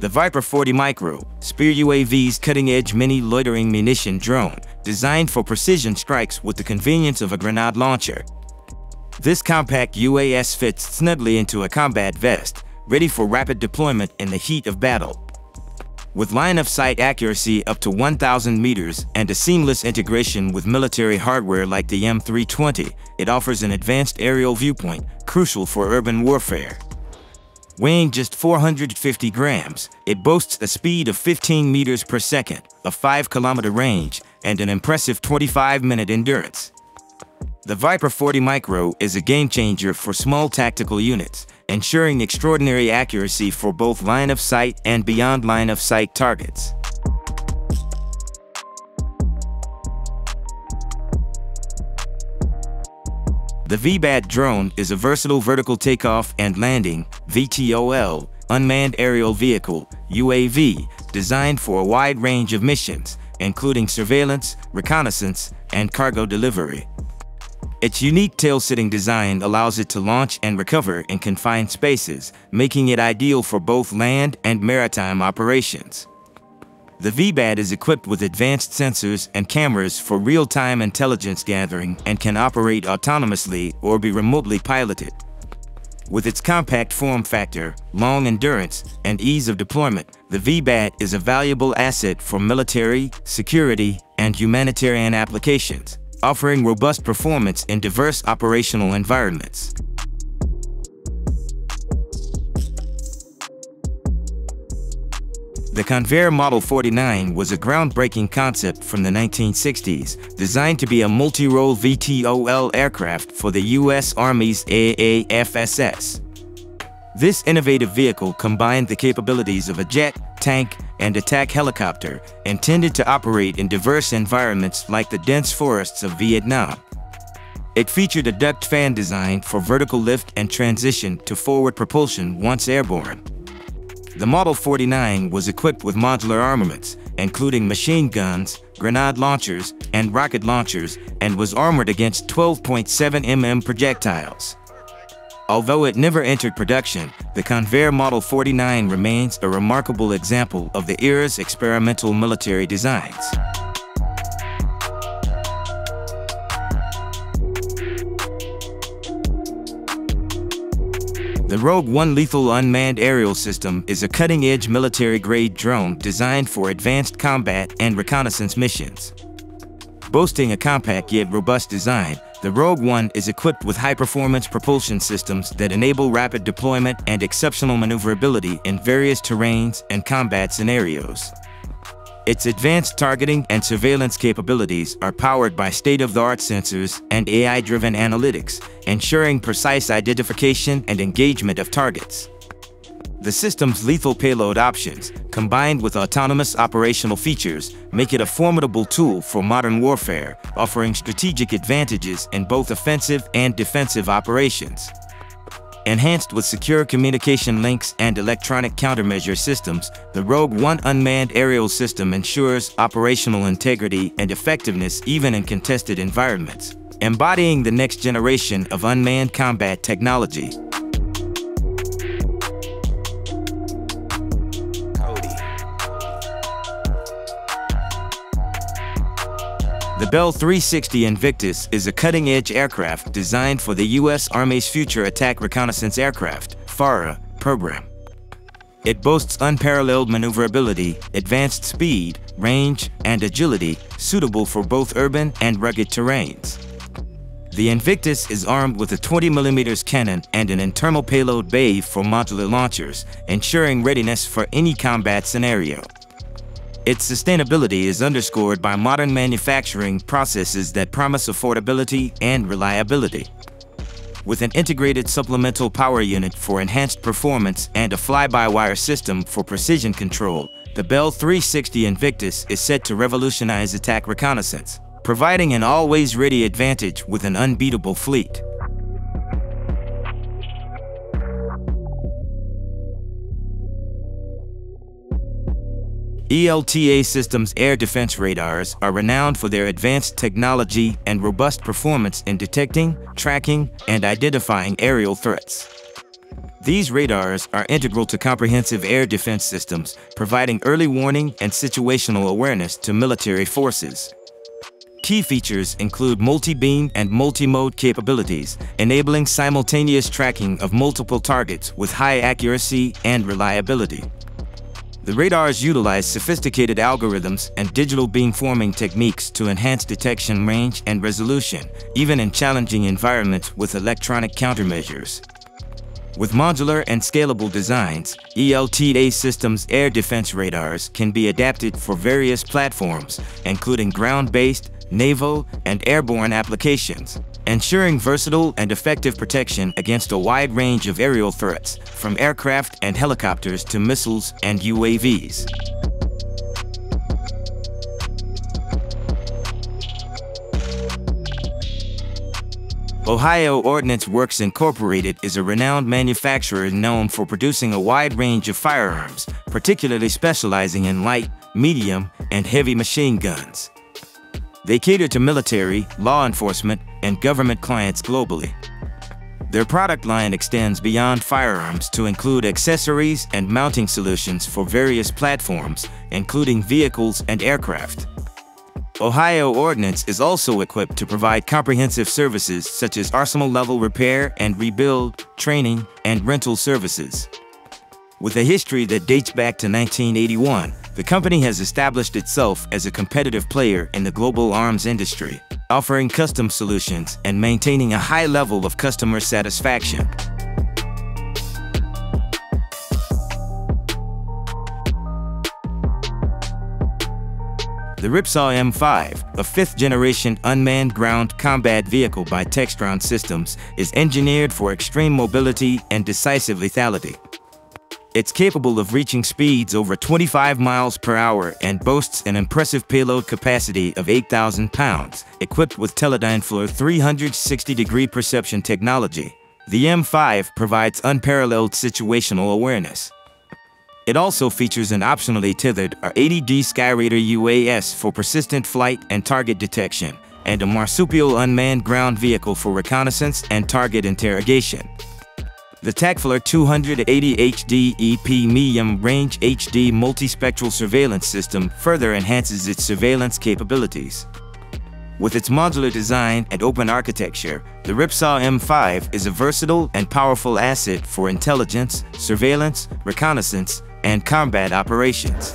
The Viper 40 Micro, Spear UAV's cutting-edge mini loitering munition drone, designed for precision strikes with the convenience of a grenade launcher. This compact UAS fits snugly into a combat vest, ready for rapid deployment in the heat of battle. With line-of-sight accuracy up to 1,000 meters and a seamless integration with military hardware like the M320, it offers an advanced aerial viewpoint, crucial for urban warfare. Weighing just 450 grams, it boasts a speed of 15 meters per second, a 5-kilometer range, and an impressive 25-minute endurance. The Viper 40 Micro is a game-changer for small tactical units, ensuring extraordinary accuracy for both line-of-sight and beyond line-of-sight targets. The VBAT drone is a versatile vertical takeoff and landing VTOL unmanned aerial vehicle UAV designed for a wide range of missions, including surveillance, reconnaissance, and cargo delivery. Its unique tail-sitting design allows it to launch and recover in confined spaces, making it ideal for both land and maritime operations. The VBAT is equipped with advanced sensors and cameras for real-time intelligence gathering and can operate autonomously or be remotely piloted. With its compact form factor, long endurance, and ease of deployment, the VBAT is a valuable asset for military, security, and humanitarian applications offering robust performance in diverse operational environments. The Convair Model 49 was a groundbreaking concept from the 1960s, designed to be a multi-role VTOL aircraft for the U.S. Army's AAFSS. This innovative vehicle combined the capabilities of a jet, tank, and attack helicopter intended to operate in diverse environments like the dense forests of Vietnam. It featured a duct fan design for vertical lift and transition to forward propulsion once airborne. The Model 49 was equipped with modular armaments, including machine guns, grenade launchers, and rocket launchers, and was armored against 12.7 mm projectiles. Although it never entered production, the Convair Model 49 remains a remarkable example of the era's experimental military designs. The Rogue One Lethal Unmanned Aerial System is a cutting-edge military-grade drone designed for advanced combat and reconnaissance missions. Boasting a compact yet robust design, the Rogue One is equipped with high-performance propulsion systems that enable rapid deployment and exceptional maneuverability in various terrains and combat scenarios. Its advanced targeting and surveillance capabilities are powered by state-of-the-art sensors and AI-driven analytics, ensuring precise identification and engagement of targets. The system's lethal payload options, combined with autonomous operational features, make it a formidable tool for modern warfare, offering strategic advantages in both offensive and defensive operations. Enhanced with secure communication links and electronic countermeasure systems, the Rogue One unmanned aerial system ensures operational integrity and effectiveness even in contested environments, embodying the next generation of unmanned combat technology. The Bell 360 Invictus is a cutting-edge aircraft designed for the U.S. Army's Future Attack Reconnaissance Aircraft FARA, program. It boasts unparalleled maneuverability, advanced speed, range, and agility suitable for both urban and rugged terrains. The Invictus is armed with a 20mm cannon and an internal payload bay for modular launchers, ensuring readiness for any combat scenario. Its sustainability is underscored by modern manufacturing processes that promise affordability and reliability. With an integrated supplemental power unit for enhanced performance and a fly-by-wire system for precision control, the Bell 360 Invictus is set to revolutionize attack reconnaissance, providing an always-ready advantage with an unbeatable fleet. ELTA Systems air defense radars are renowned for their advanced technology and robust performance in detecting, tracking, and identifying aerial threats. These radars are integral to comprehensive air defense systems, providing early warning and situational awareness to military forces. Key features include multi-beam and multi-mode capabilities, enabling simultaneous tracking of multiple targets with high accuracy and reliability. The radars utilize sophisticated algorithms and digital beamforming techniques to enhance detection range and resolution, even in challenging environments with electronic countermeasures. With modular and scalable designs, ELTA Systems air defense radars can be adapted for various platforms, including ground-based, naval, and airborne applications, ensuring versatile and effective protection against a wide range of aerial threats, from aircraft and helicopters to missiles and UAVs. Ohio Ordnance Works Incorporated is a renowned manufacturer known for producing a wide range of firearms, particularly specializing in light, medium, and heavy machine guns. They cater to military, law enforcement, and government clients globally. Their product line extends beyond firearms to include accessories and mounting solutions for various platforms, including vehicles and aircraft. Ohio Ordnance is also equipped to provide comprehensive services such as arsenal-level repair and rebuild, training, and rental services. With a history that dates back to 1981, the company has established itself as a competitive player in the global arms industry, offering custom solutions and maintaining a high level of customer satisfaction. The Ripsaw M5, a fifth-generation unmanned ground combat vehicle by Textron Systems, is engineered for extreme mobility and decisive lethality. It's capable of reaching speeds over 25 miles per hour and boasts an impressive payload capacity of 8,000 pounds, equipped with Teledyne FLIR 360-degree perception technology. The M5 provides unparalleled situational awareness. It also features an optionally tethered R80D Skyraider UAS for persistent flight and target detection, and a marsupial unmanned ground vehicle for reconnaissance and target interrogation. The TacFLIR 280 HD EP Medium Range HD Multispectral Surveillance System further enhances its surveillance capabilities. With its modular design and open architecture, the Ripsaw M5 is a versatile and powerful asset for intelligence, surveillance, reconnaissance, and combat operations.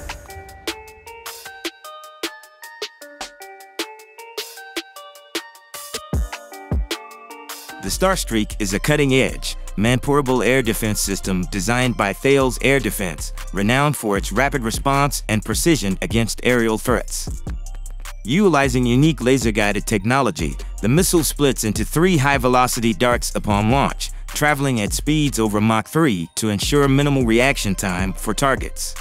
The Starstreak is a cutting-edge, man-portable air defense system designed by Thales Air Defense, renowned for its rapid response and precision against aerial threats. Utilizing unique laser-guided technology, the missile splits into three high-velocity darts upon launch, traveling at speeds over Mach 3 to ensure minimal reaction time for targets.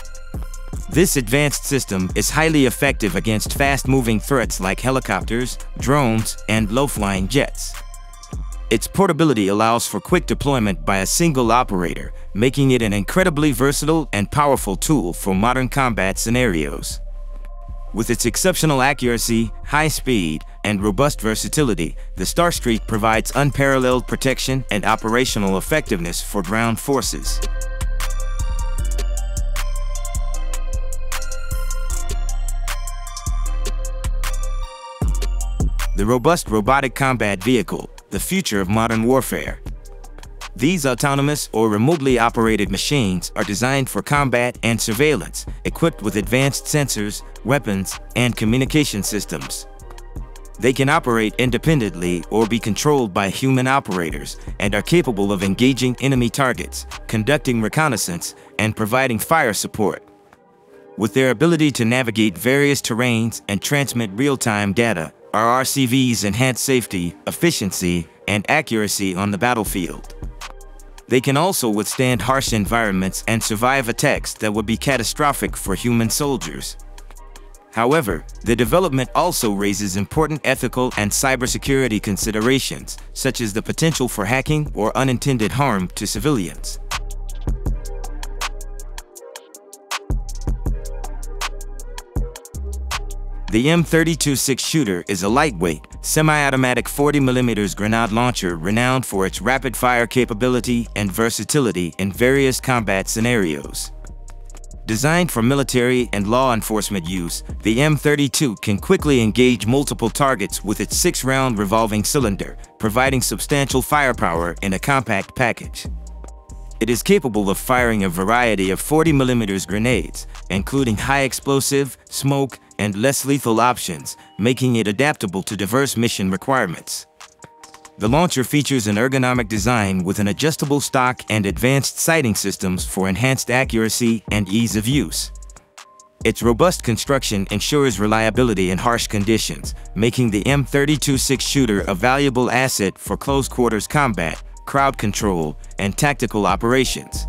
This advanced system is highly effective against fast-moving threats like helicopters, drones, and low-flying jets. Its portability allows for quick deployment by a single operator, making it an incredibly versatile and powerful tool for modern combat scenarios. With its exceptional accuracy, high speed, and robust versatility, the Starstreak provides unparalleled protection and operational effectiveness for ground forces. The robust robotic combat vehicle the future of modern warfare. These autonomous or remotely operated machines are designed for combat and surveillance, equipped with advanced sensors, weapons, and communication systems. They can operate independently or be controlled by human operators and are capable of engaging enemy targets, conducting reconnaissance, and providing fire support. With their ability to navigate various terrains and transmit real-time data, our RCVs enhance safety, efficiency, and accuracy on the battlefield. They can also withstand harsh environments and survive attacks that would be catastrophic for human soldiers. However, the development also raises important ethical and cybersecurity considerations, such as the potential for hacking or unintended harm to civilians. The M32 six-shooter is a lightweight, semi-automatic 40mm grenade launcher renowned for its rapid-fire capability and versatility in various combat scenarios. Designed for military and law enforcement use, the M32 can quickly engage multiple targets with its six-round revolving cylinder, providing substantial firepower in a compact package. It is capable of firing a variety of 40mm grenades, including high explosive, smoke, and less lethal options, making it adaptable to diverse mission requirements. The launcher features an ergonomic design with an adjustable stock and advanced sighting systems for enhanced accuracy and ease of use. Its robust construction ensures reliability in harsh conditions, making the M32 six-shooter a valuable asset for close-quarters combat, crowd control, and tactical operations.